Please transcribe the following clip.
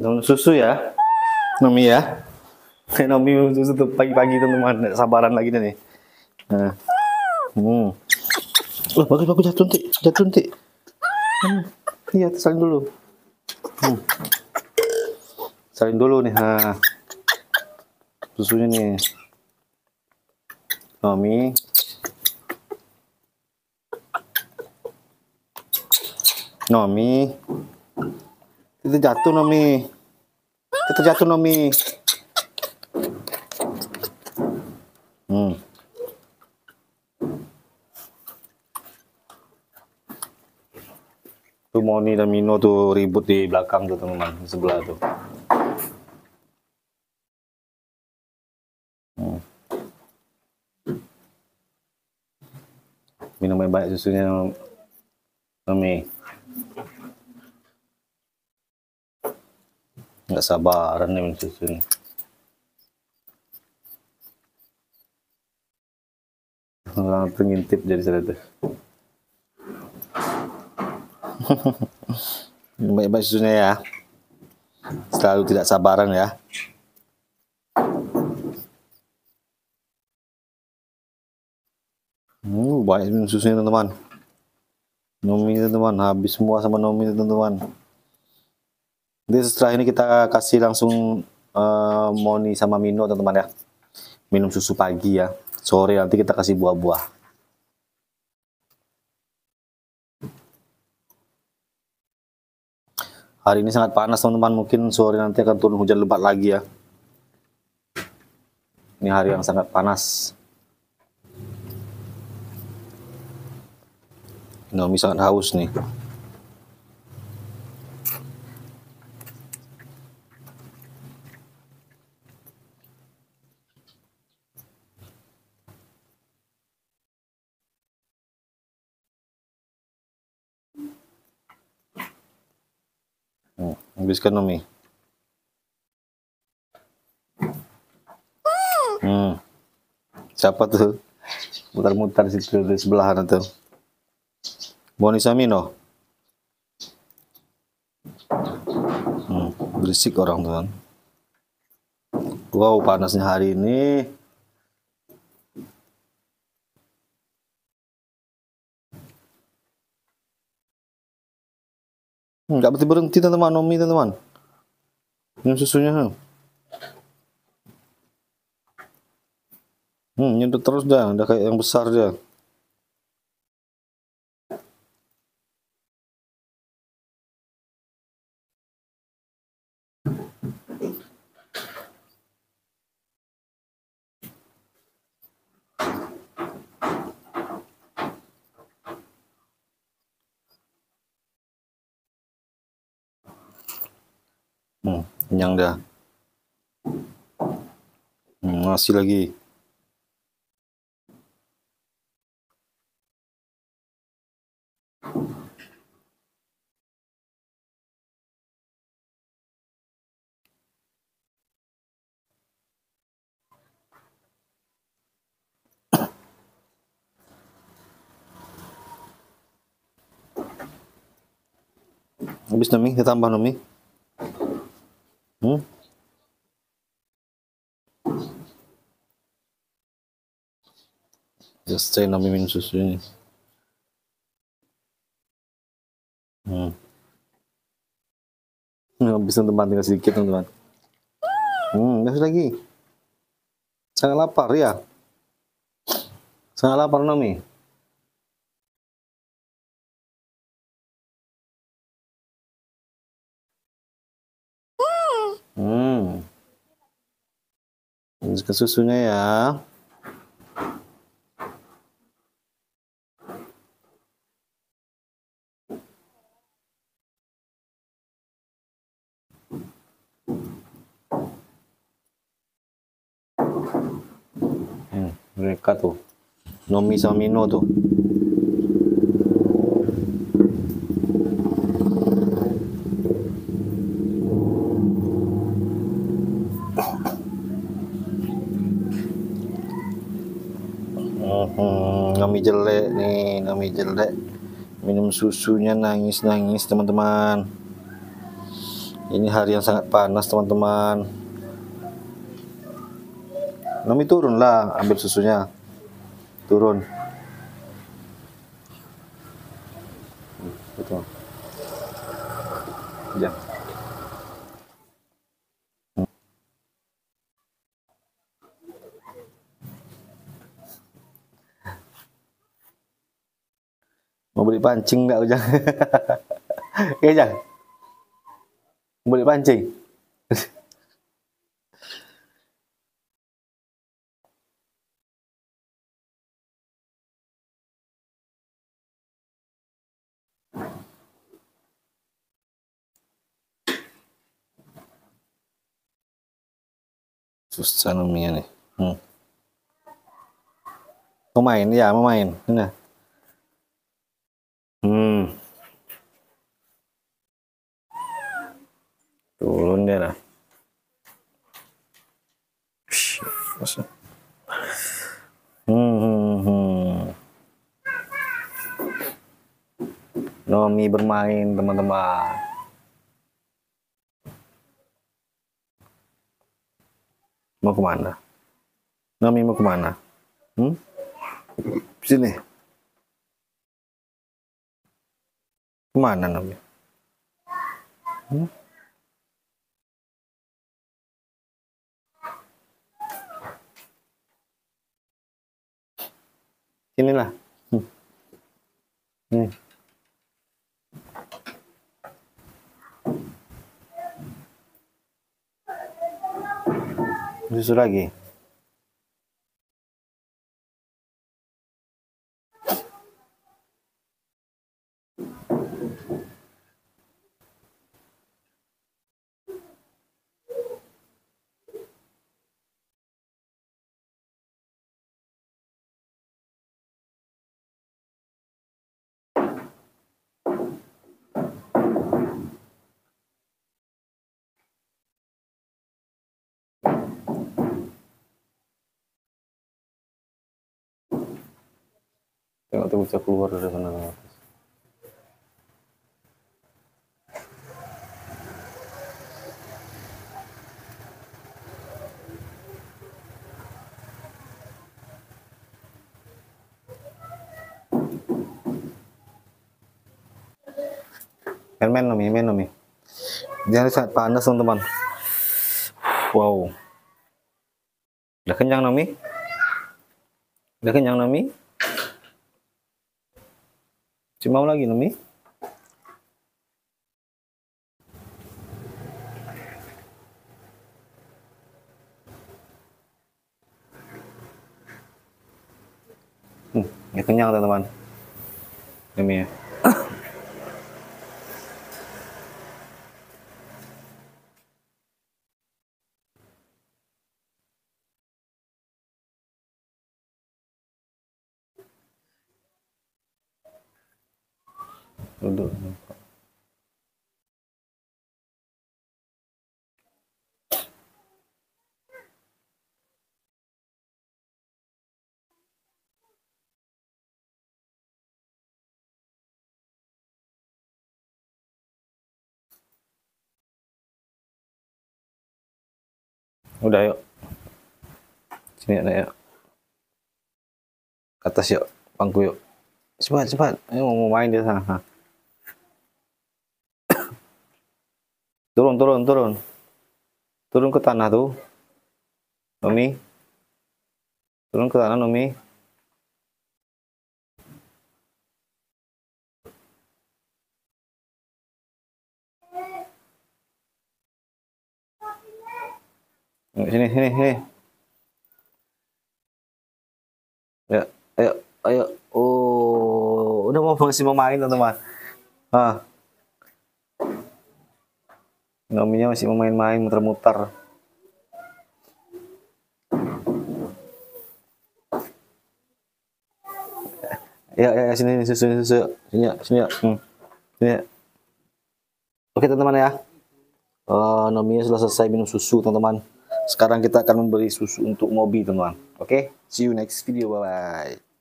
Minum susu ya. Nomi ya. Nomi susu tuh pagi-pagi teman-teman. Sabaran lagi nih. Nah. Hmm. Oh, bagus bagus jatuh nanti, jatuh nanti. Hmm. Iya, salin dulu. Hmm. Salin dulu nih, ha. Susunya nih. Nomi. Nomi. Kita jatuh Nomi. Kita jatuh Nomi. Hmm. Tuh Moni dan Mino tuh ribut di belakang tuh teman-teman, sebelah tuh. Hmm. Minum banyak susunya Nomi. Nggak sabaran nih nih. Langsung ngintip jadi tuh. Baik-baik susunya ya. Selalu tidak sabaran ya. Hmm, banyak susunya teman-teman. Nomi teman-teman, habis semua sama Nomi teman-teman. Jadi setelah ini kita kasih langsung uh, Moni sama Mino teman-teman ya. Minum susu pagi ya. Sore nanti kita kasih buah-buah. Hari ini sangat panas teman-teman, mungkin sore nanti akan turun hujan lebat lagi ya. Ini hari yang sangat panas. Naomi sangat haus nih. Habiskan Nomi. Hmm. Siapa tuh? Mutar-mutar situ di sebelahan tuh. Boni Samino. Hmm, berisik orang tuh. Wow, panasnya hari ini. Enggak berhenti berhenti teman-teman, Nomi teman-teman. Minum susunya. Hmm, nyedot terus dah, udah kayak yang besar dia. Hmm, kenyang dah. Hmm, masih lagi. Habis Nomi, kita tambah Nomi. Hmm? Stay Nomi minum susu ini. Hmm. Habis teman tinggal sedikit teman-teman. Hmm, masih lagi. Sangat lapar ya. Sangat lapar Nomi. Ke susunya ya. Hmm, mereka tuh. Nomi Mino tuh. Jelek nih, Nomi jelek. Minum susunya nangis-nangis teman-teman. Ini hari yang sangat panas teman-teman. Nomi turun lah, ambil susunya. Turun. Betul. Ya. Mau beli pancing enggak Ujang? Oke, Ujang. Mau beli pancing? Susah namanya nih. Hmm. Mau main? Ya, mau main. Nah. Hmm. Turun dia lah. Hmm, hmm, hmm. Nomi bermain teman-teman. Mau ke mana? Nomi mau ke mana? Hmm? Sini. Ke mana Nomi? Hmm? Sinilah. Hmm. Hmm. Susu lagi. Tengok tuh bisa keluar dari sana. Main-main Nomi, main Nomi. Dia sangat panas teman-teman. Wow. Udah kenyang Nomi? Udah kenyang Nomi? Mau lagi Nomi? Hmm, ya kenyang teman-teman. Nomi ya. Duduk. Udah yuk. Sini ada yuk. Ke atas yuk. Pangku yuk. Cepat, cepat. Ayo mau main di sana. Turun, turun, turun. Turun ke tanah tuh. Nomi. Turun ke tanah, Nomi. Sini, sini, sini. Ya, ayo, ayo. Oh, udah mau masih mau main teman-teman. Ah. Nominya masih main-main muter-muter. Ya, ya, ya, sini, sini, sini, ya, sini, ya. Hmm. sini. Ya. Oke teman-teman ya, uh, Nominya sudah selesai minum susu teman-teman. Sekarang kita akan memberi susu untuk Mobi teman-teman. Oke, see you next video, bye bye.